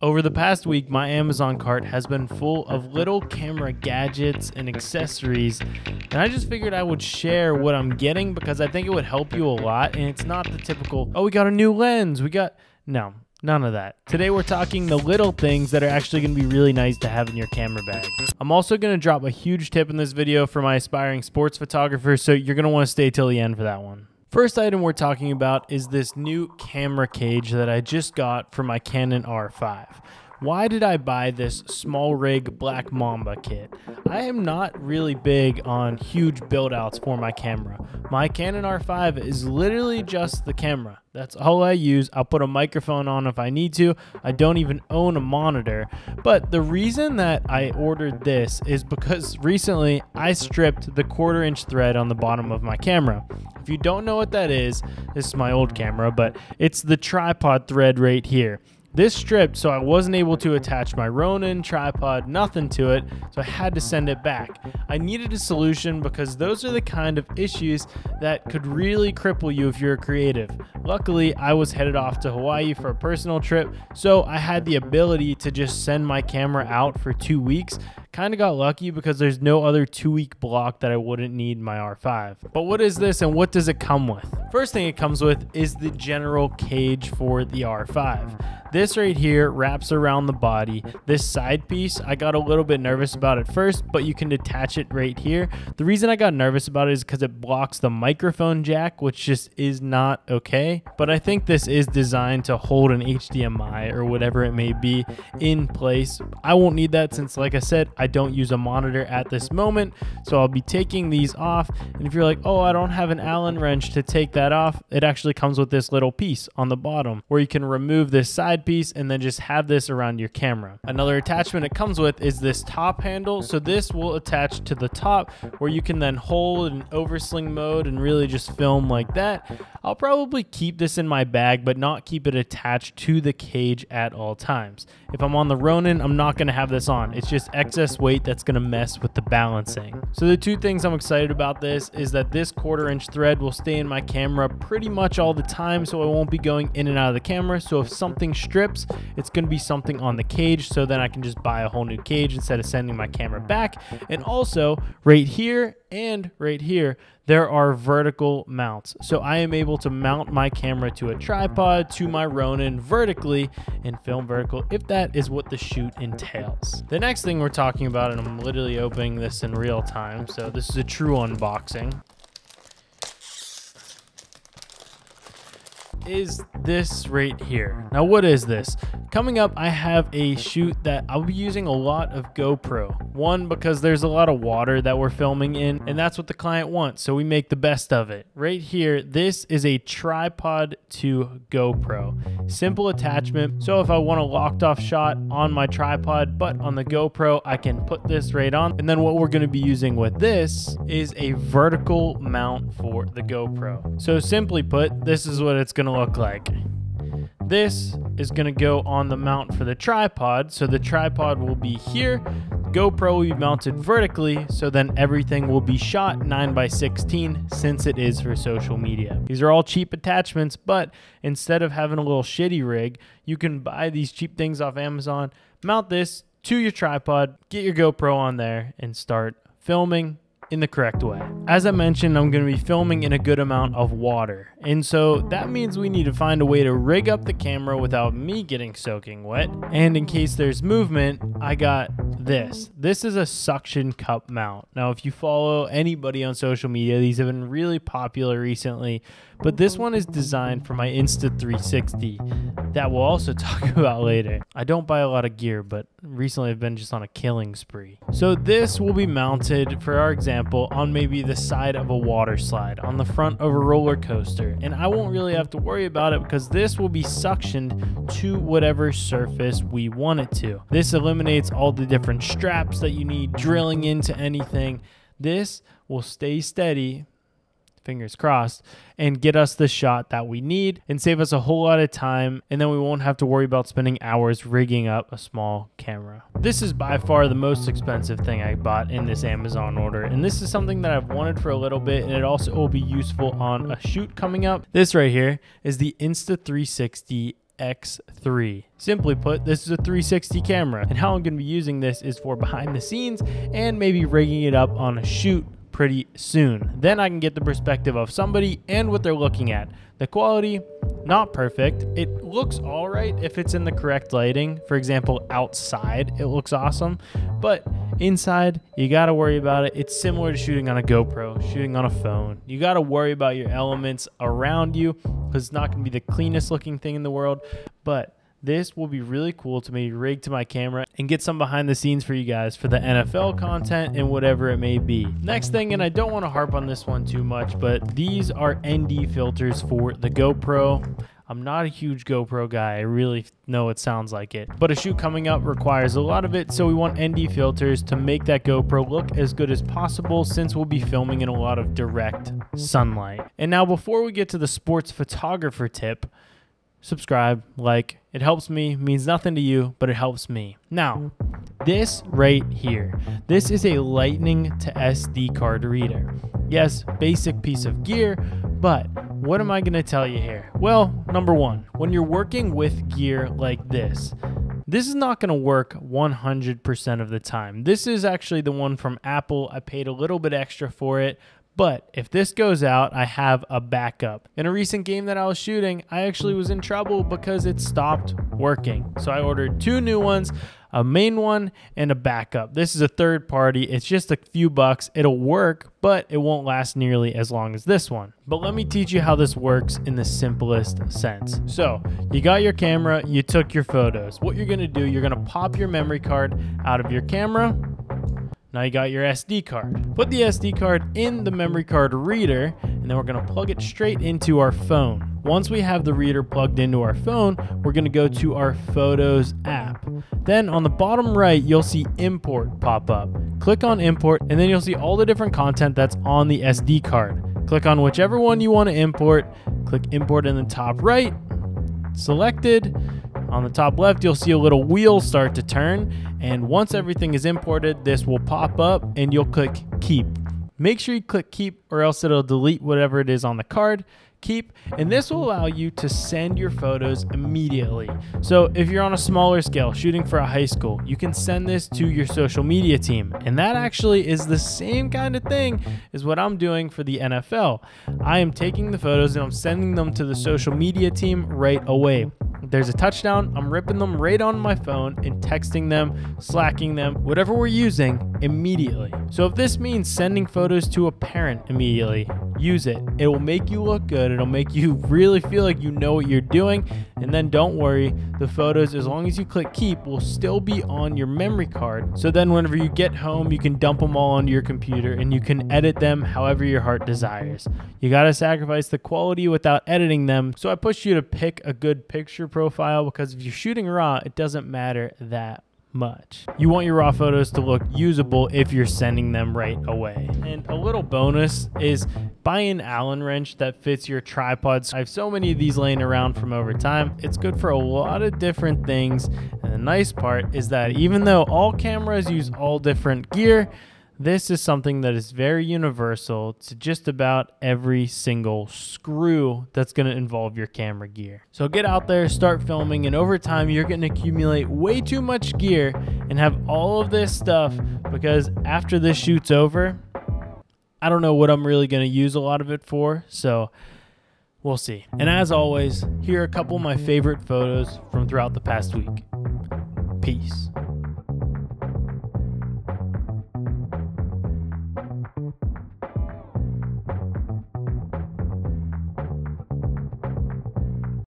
Over the past week, my Amazon cart has been full of little camera gadgets and accessories, and I just figured I would share what I'm getting because I think it would help you a lot. And it's not the typical, oh, we got a new lens, we got. No, None of that. Today we're talking the little things that are actually going to be really nice to have in your camera bag. I'm also going to drop a huge tip in this video for my aspiring sports photographers, so you're going to want to stay till the end for that one. First item we're talking about is this new camera cage that I just got for my Canon R5. Why did I buy this SmallRig Black Mamba kit? I am not really big on huge build outs for my camera. My Canon R5 is literally just the camera. That's all I use. I'll put a microphone on if I need to. I don't even own a monitor. But the reason that I ordered this is because recently I stripped the quarter inch thread on the bottom of my camera. If you don't know what that is, this is my old camera, but it's the tripod thread right here. This stripped, so I wasn't able to attach my Ronin tripod, nothing to it, so I had to send it back. I needed a solution because those are the kind of issues that could really cripple you if you're a creative. Luckily, I was headed off to Hawaii for a personal trip, so I had the ability to just send my camera out for two weeks. Kind of got lucky because there's no other two week block that I wouldn't need my R5. But what is this and what does it come with? First thing it comes with is the general cage for the R5. This right here wraps around the body. This side piece, I got a little bit nervous about at first, but you can detach it right here. The reason I got nervous about it is because it blocks the microphone jack, which just is not okay. But I think this is designed to hold an HDMI or whatever it may be in place. I won't need that since, like I said, I don't use a monitor at this moment. So I'll be taking these off. And if you're like, oh, I don't have an Allen wrench to take that off, it actually comes with this little piece on the bottom where you can remove this side side piece and then just have this around your camera. Another attachment it comes with is this top handle. So this will attach to the top where you can then hold in overslung mode and really just film like that. I'll probably keep this in my bag, but not keep it attached to the cage at all times. If I'm on the Ronin, I'm not gonna have this on. It's just excess weight that's gonna mess with the balancing. So the two things I'm excited about this is that this quarter inch thread will stay in my camera pretty much all the time, so I won't be going in and out of the camera. So if something strips, it's going to be something on the cage so then I can just buy a whole new cage instead of sending my camera back. And also right here and right here, there are vertical mounts. So I am able to mount my camera to a tripod to my Ronin vertically and film vertical if that is what the shoot entails. The next thing we're talking about, and I'm literally opening this in real time, so this is a true unboxing. Is this right here. Now, what is this? Coming up, I have a shoot that I'll be using a lot of GoPro. One, because there's a lot of water that we're filming in, and that's what the client wants, so we make the best of it. Right here, this is a tripod to GoPro. Simple attachment, so if I want a locked off shot on my tripod, but on the GoPro, I can put this right on. And then what we're gonna be using with this is a vertical mount for the GoPro. So simply put, this is what it's gonna look like. This is to go on the mount for the tripod. So the tripod will be here. GoPro will be mounted vertically, so then everything will be shot 9 by 16 since it is for social media. These are all cheap attachments, but instead of having a little shitty rig, you can buy these cheap things off Amazon, mount this to your tripod, get your GoPro on there, and start filming in the correct way. As I mentioned, I'm going to be filming in a good amount of water. And so that means we need to find a way to rig up the camera without me getting soaking wet. And in case there's movement, I got this. This is a suction cup mount. Now, if you follow anybody on social media, these have been really popular recently, but this one is designed for my Insta360 that we'll also talk about later. I don't buy a lot of gear, but recently I've been just on a killing spree. So this will be mounted, for our example, on maybe the side of a water slide, on the front of a roller coaster, and I won't really have to worry about it because this will be suctioned to whatever surface we want it to. This eliminates all the different straps that you need drilling into anything. This will stay steady fingers crossed, and get us the shot that we need and save us a whole lot of time. And then we won't have to worry about spending hours rigging up a small camera. This is by far the most expensive thing I bought in this Amazon order. And this is something that I've wanted for a little bit, and it also will be useful on a shoot coming up. This right here is the Insta360 X3. Simply put, this is a 360 camera, and how I'm going to be using this is for behind the scenes and maybe rigging it up on a shoot pretty soon. Then I can get the perspective of somebody and what they're looking at. The quality, not perfect. It looks all right if it's in the correct lighting. For example, outside, it looks awesome. But inside, you got to worry about it. It's similar to shooting on a GoPro, shooting on a phone. You got to worry about your elements around you because it's not going to be the cleanest looking thing in the world. But this will be really cool to maybe rig to my camera and get some behind the scenes for you guys for the NFL content and whatever it may be. Next thing, and I don't want to harp on this one too much, but these are ND filters for the GoPro. I'm not a huge GoPro guy. I really know it sounds like it. But a shoot coming up requires a lot of it, so we want ND filters to make that GoPro look as good as possible since we'll be filming in a lot of direct sunlight. And now before we get to the sports photographer tip, subscribe, like. It helps me, means nothing to you, but it helps me. Now, this right here, this is a lightning to SD card reader. Yes, basic piece of gear, but what am I going to tell you here? Well, number one, when you're working with gear like this, this is not going to work 100% of the time. This is actually the one from Apple. I paid a little bit extra for it, but if this goes out, I have a backup. In a recent game that I was shooting, I actually was in trouble because it stopped working. So I ordered two new ones a main one and a backup. This is a third party. It's just a few bucks. It'll work, but it won't last nearly as long as this one. But let me teach you how this works in the simplest sense. So you got your camera, you took your photos. What you're gonna do, you're gonna pop your memory card out of your camera, now you got your SD card. Put the SD card in the memory card reader, and then we're gonna plug it straight into our phone. Once we have the reader plugged into our phone, we're gonna go to our Photos app. Then on the bottom right, you'll see Import pop up. Click on Import, and then you'll see all the different content that's on the SD card. Click on whichever one you wanna import, click Import in the top right, selected, on the top left, you'll see a little wheel start to turn. And once everything is imported, this will pop up and you'll click keep. Make sure you click keep or else it'll delete whatever it is on the card keep, and this will allow you to send your photos immediately. So if you're on a smaller scale, shooting for a high school, you can send this to your social media team. And that actually is the same kind of thing as what I'm doing for the NFL. I am taking the photos and I'm sending them to the social media team right away there's a touchdown, I'm ripping them right on my phone and texting them, slacking them, whatever we're using immediately. So if this means sending photos to a parent immediately, use it. It will make you look good. It'll make you really feel like you know what you're doing. And then don't worry, the photos, as long as you click keep, will still be on your memory card. So then whenever you get home, you can dump them all onto your computer and you can edit them however your heart desires. You got to sacrifice the quality without editing them. So I push you to pick a good picture profile because if you're shooting raw, it doesn't matter that much. You want your raw photos to look usable if you're sending them right away. And a little bonus is buy an Allen wrench that fits your tripods. I have so many of these laying around from over time. It's good for a lot of different things. And the nice part is that even though all cameras use all different gear, this is something that is very universal to just about every single screw that's going to involve your camera gear. So get out there, start filming, and over time, you're going to accumulate way too much gear and have all of this stuff because after this shoot's over, I don't know what I'm really going to use a lot of it for. So we'll see. And as always, here are a couple of my favorite photos from throughout the past week. Peace.